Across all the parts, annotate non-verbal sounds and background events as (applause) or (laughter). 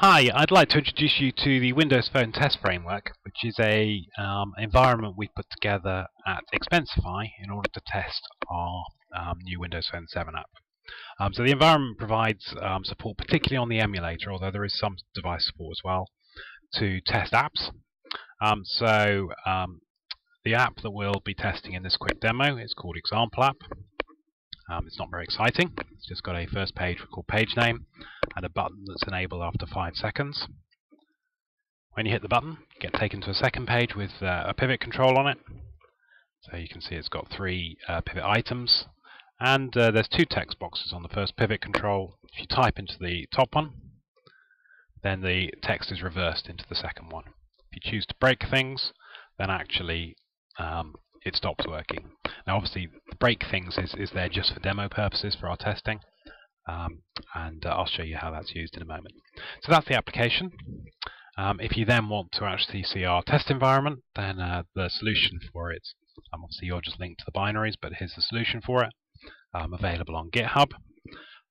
Hi, I'd like to introduce you to the Windows Phone Test Framework, which is a um, environment we put together at Expensify in order to test our um, new Windows Phone 7 app. Um, so the environment provides um, support particularly on the emulator, although there is some device support as well, to test apps. Um, so um, the app that we'll be testing in this quick demo is called Example App. Um, it's not very exciting. It's just got a first page called page name and a button that's enabled after 5 seconds. When you hit the button, you get taken to a second page with uh, a pivot control on it. So you can see it's got three uh, pivot items and uh, there's two text boxes on the first pivot control. If you type into the top one, then the text is reversed into the second one. If you choose to break things, then actually um, it stops working. Now obviously break things is, is there just for demo purposes for our testing um, and uh, I'll show you how that's used in a moment. So that's the application. Um, if you then want to actually see our test environment then uh, the solution for it, um, obviously you're just linked to the binaries but here's the solution for it um, available on GitHub.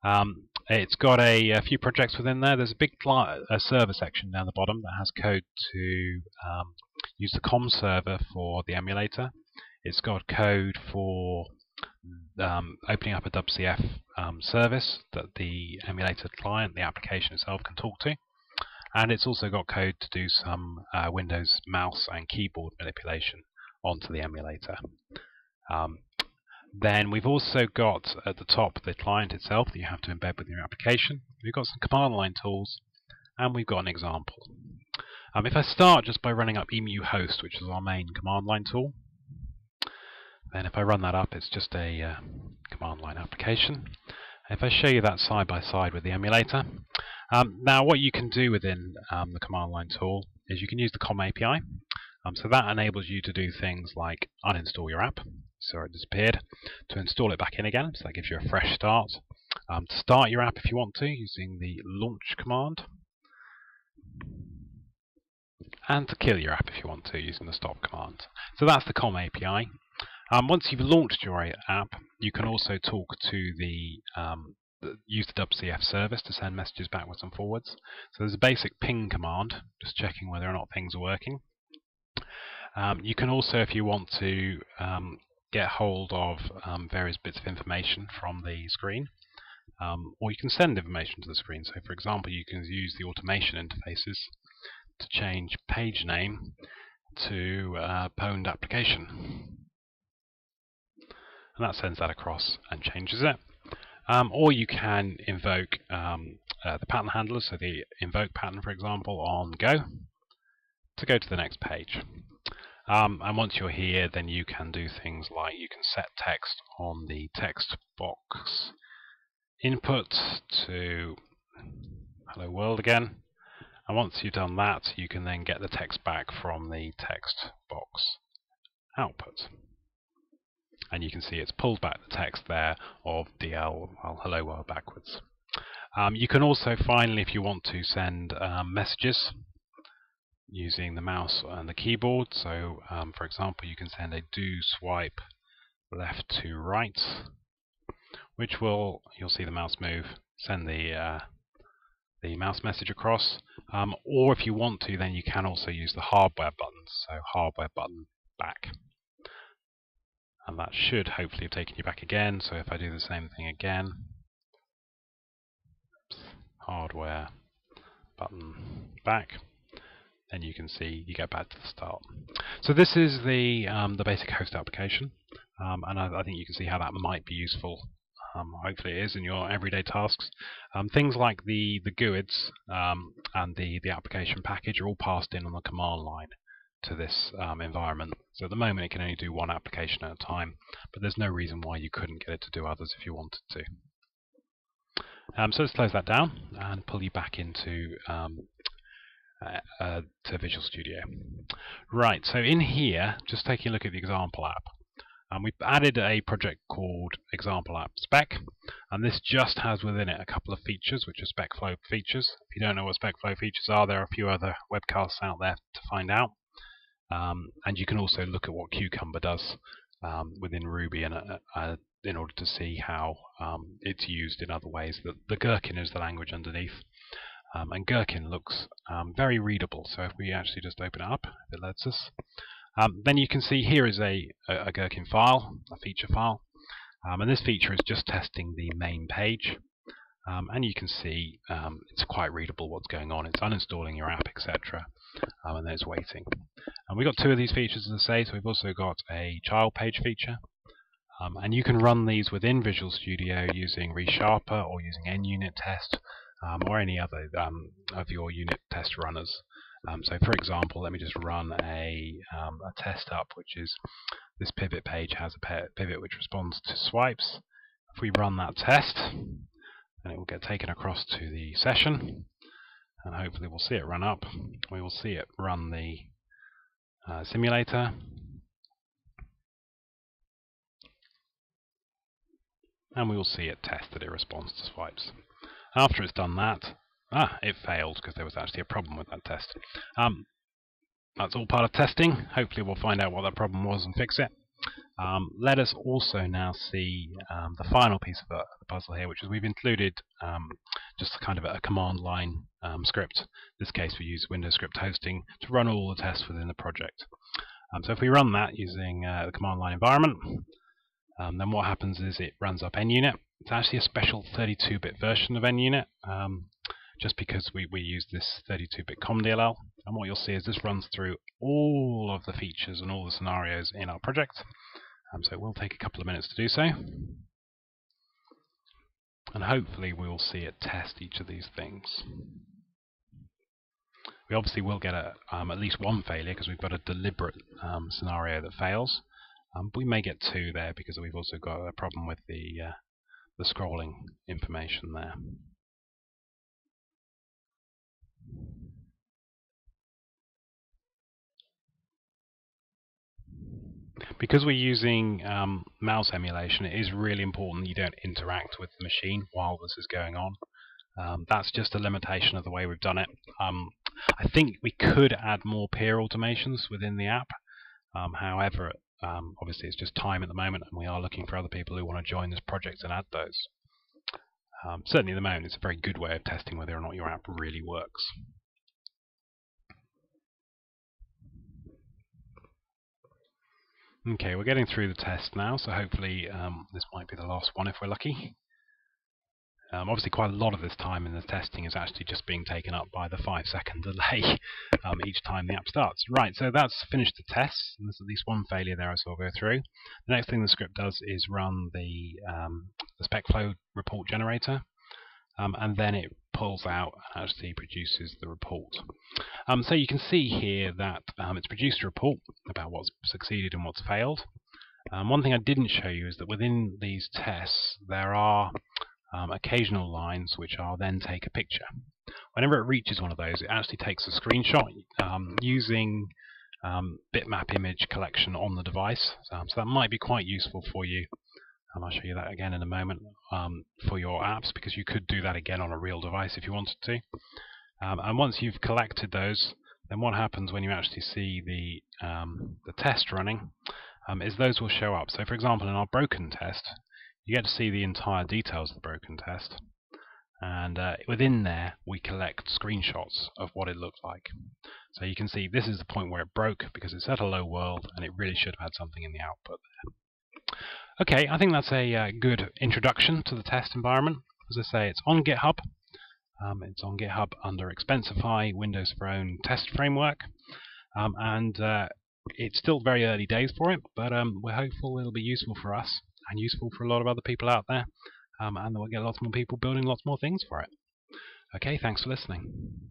Um, it's got a, a, few projects within there. There's a big a server section down the bottom that has code to um, use the COM server for the emulator. It's got code for um, opening up a WCF um, service that the emulator client, the application itself, can talk to. And it's also got code to do some uh, Windows mouse and keyboard manipulation onto the emulator. Um, then we've also got at the top the client itself that you have to embed with your application. We've got some command line tools, and we've got an example. Um, if I start just by running up emu host, which is our main command line tool, then if I run that up, it's just a uh, command line application. If I show you that side by side with the emulator, um, now what you can do within um, the command line tool is you can use the COM API. Um, so that enables you to do things like uninstall your app, so it disappeared, to install it back in again, so that gives you a fresh start. Um, to start your app if you want to, using the launch command, and to kill your app if you want to, using the stop command. So that's the COM API. Um, once you've launched your app, you can also talk to the, um, use the WCF service to send messages backwards and forwards. So there's a basic ping command, just checking whether or not things are working. Um, you can also, if you want to, um, get hold of um, various bits of information from the screen, um, or you can send information to the screen. So, for example, you can use the automation interfaces to change page name to uh, pwned application and that sends that across and changes it. Um, or you can invoke um, uh, the pattern handler, so the invoke pattern, for example, on Go, to go to the next page. Um, and once you're here, then you can do things like you can set text on the text box input to hello world again. And once you've done that, you can then get the text back from the text box output and you can see it's pulled back the text there of DL well, hello world backwards. Um, you can also finally, if you want to, send um, messages using the mouse and the keyboard. So, um, for example, you can send a do swipe left to right, which will you'll see the mouse move, send the uh, the mouse message across. Um, or if you want to, then you can also use the hardware buttons. So hardware button back and that should hopefully have taken you back again. So if I do the same thing again, hardware button back, then you can see you get back to the start. So this is the um, the basic host application, um, and I, I, think you can see how that might be useful. Um, hopefully it is in your everyday tasks. Um, things like the the GUIDs um, and the the application package are all passed in on the command line to this um, environment. So at the moment it can only do one application at a time, but there's no reason why you couldn't get it to do others if you wanted to. Um, so let's close that down and pull you back into um, uh, uh, to Visual Studio. Right, so in here, just taking a look at the example app, um, we've added a project called Example App Spec, and this just has within it a couple of features, which are SpecFlow features. If you don't know what SpecFlow features are, there are a few other webcasts out there to find out. Um, and you can also look at what Cucumber does um, within Ruby and, uh, uh, in order to see how um, it's used in other ways. The, the Gherkin is the language underneath. Um, and Gherkin looks um, very readable. So if we actually just open it up, if it lets us, um, then you can see here is a, a, Gherkin file, a feature file. Um, and this feature is just testing the main page. Um, and you can see um, it's quite readable what's going on. It's uninstalling your app, etc. and then it's waiting. And we've got two of these features, as I say. So we've also got a child page feature. and you can run these within Visual Studio using ReSharper or using NUnit test um, or any other um, of your unit test runners. Um, so for example, let me just run a, um, a test up, which is this pivot page has a pivot which responds to swipes. If we run that test, then it will get taken across to the session, and hopefully we'll see it run up. We will see it run the uh, simulator. And we will see it test that it responds to swipes. After it's done that, ah, it failed because there was actually a problem with that test. Um, that's all part of testing. Hopefully we'll find out what that problem was and fix it. Um, let us also now see um, the final piece of the, puzzle here, which is we've included um, just kind of a command line um, script. In this case, we use Windows Script Hosting to run all the tests within the project. Um, so if we run that using uh, the command line environment, um, then what happens is it runs up NUnit. It's actually a special 32-bit version of NUnit, just because we, we use this 32-bit COMDLL. And what you'll see is this runs through all of the features and all the scenarios in our project. Um, so it will take a couple of minutes to do so. And hopefully we'll see it test each of these things. We obviously will get a, um, at least one failure because we've got a deliberate um, scenario that fails. Um, we may get two there because we've also got a problem with the uh, the scrolling information there. Because we're using um, mouse emulation, it is really important you don't interact with the machine while this is going on. Um, that's just a limitation of the way we've done it. Um, I think we could add more peer automations within the app. Um, however, um, obviously, it's just time at the moment, and we are looking for other people who want to join this project and add those. Um, certainly, at the moment, it's a very good way of testing whether or not your app really works. Okay, we're getting through the test now, so hopefully um, this might be the last one if we're lucky. Um, obviously, quite a lot of this time in the testing is actually just being taken up by the five second (laughs) delay um, each time the app starts. Right, so that's finished the test. And there's at least one failure there as we'll go through. The next thing the script does is run the, um, the SpecFlow report generator, um, and then it pulls out and actually produces the report. Um, so you can see here that um, it's produced a report about what's succeeded and what's failed. one thing I didn't show you is that within these tests there are um, occasional lines which are then take a picture. Whenever it reaches one of those, it actually takes a screenshot um, using um, bitmap image collection on the device. Um, so that might be quite useful for you. Um, I'll show you that again in a moment um, for your apps because you could do that again on a real device if you wanted to. and once you've collected those, then what happens when you actually see the, the test running is those will show up. So for example, in our broken test, you get to see the entire details of the broken test. And uh, within there, we collect screenshots of what it looked like. So you can see this is the point where it broke because it's at a low world and it really should have had something in the output there. Okay, I think that's a uh, good introduction to the test environment. As I say, it's on GitHub. Um, it's on GitHub under Expensify Windows Phone Test Framework. Um, and uh, it's still very early days for it, but um, we're hopeful it'll be useful for us and useful for a lot of other people out there. Um, and we'll get lots more people building lots more things for it. Okay, thanks for listening.